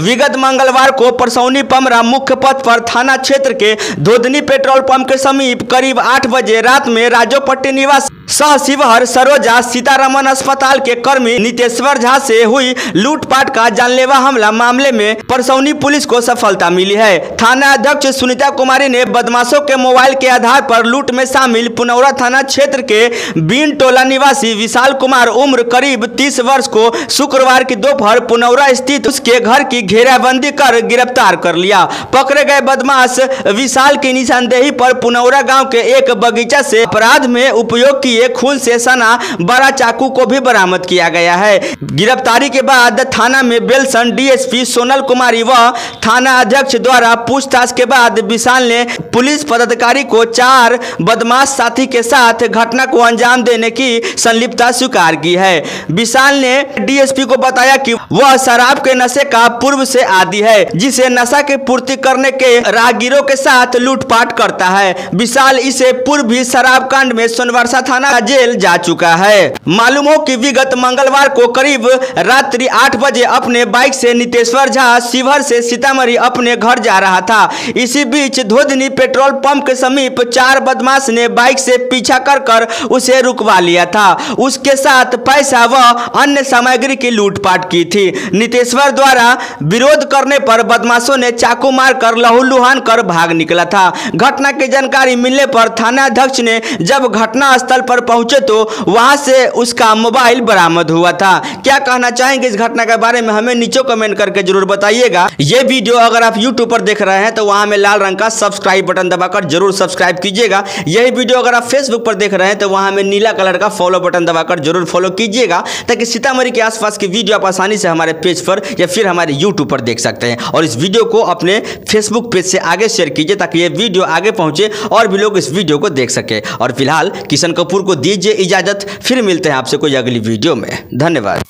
विगत मंगलवार को परसौनी पमरा मुख्य पथ पर थाना क्षेत्र के धोधनी पेट्रोल पंप के समीप करीब आठ बजे रात में राजोपट्टी निवासी सह शिवहर सरोजा सीतारमन अस्पताल के कर्मी नितेश्वर झा से हुई लूटपाट का जानलेवा हमला मामले में परसौनी पुलिस को सफलता मिली है। थाना अध्यक्ष सुनीता कुमारी ने बदमाशों के मोबाइल के आधार पर लूट में शामिल पुनौरा थाना क्षेत्र के बीन टोला निवासी विशाल कुमार उम्र करीब 30 वर्ष को शुक्रवार की दोपहर पुनौरा स्थित उसके घर की घेराबंदी कर गिरफ़्तार कर लिया। पकड़े गए बदमाश विशाल की निशानदेही पर पुनौरा गाँव के एक बगीचा से अपराध में उपयोग किए खून से सना बड़ा चाकू को भी बरामद किया गया है। गिरफ्तारी के बाद थाना में बेलसन डीएसपी सोनल कुमारी व थाना अध्यक्ष द्वारा पूछताछ के बाद विशाल ने पुलिस पदाधिकारी को चार बदमाश साथी के साथ घटना को अंजाम देने की संलिप्तता स्वीकार की है। विशाल ने डीएसपी को बताया कि वह शराब के नशे का पूर्व से आदि है, जिसे नशा की पूर्ति करने के राहगीरों के साथ लूटपाट करता है। विशाल इसे पूर्व भी शराब कांड में सोनवर्षा थाना जेल जा चुका है। मालूम हो कि विगत मंगलवार को करीब रात्रि आठ बजे अपने बाइक से नितेश्वर झा शिवहर से सीतामढ़ी अपने घर जा रहा था। इसी बीच धोधनी पेट्रोल पंप के समीप चार बदमाश ने बाइक से पीछा कर कर उसे रुकवा लिया था। उसके साथ पैसा व अन्य सामग्री की लूटपाट की थी। नितेश्वर द्वारा विरोध करने पर बदमाशों ने चाकू मार मारकर लहूलुहान कर भाग निकला था। घटना की जानकारी मिलने पर थाना अध्यक्ष ने जब घटना स्थल पर पहुँचे तो वहाँ से उसका मोबाइल बरामद हुआ था। क्या कहना चाहेंगे इस घटना के बारे में हमें नीचे कमेंट करके ज़रूर बताइएगा। ये वीडियो अगर आप यूट्यूब पर देख रहे हैं तो वहाँ में लाल रंग का सब्सक्राइब बटन दबाकर ज़रूर सब्सक्राइब कीजिएगा। यही वीडियो अगर आप फेसबुक पर देख रहे हैं तो वहाँ में नीला कलर का फॉलो बटन दबाकर ज़रूर फॉलो कीजिएगा, ताकि सीतामढ़ी के आसपास की वीडियो आप आसानी से हमारे पेज पर या फिर हमारे यूट्यूब पर देख सकते हैं। और इस वीडियो को अपने फेसबुक पेज से आगे शेयर कीजिए, ताकि ये वीडियो आगे पहुँचे और भी लोग इस वीडियो को देख सके। और फ़िलहाल किशन कपूर को दीजिए इजाज़त फिर मिलते हैं आपसे कोई अगली वीडियो में। धन्यवाद।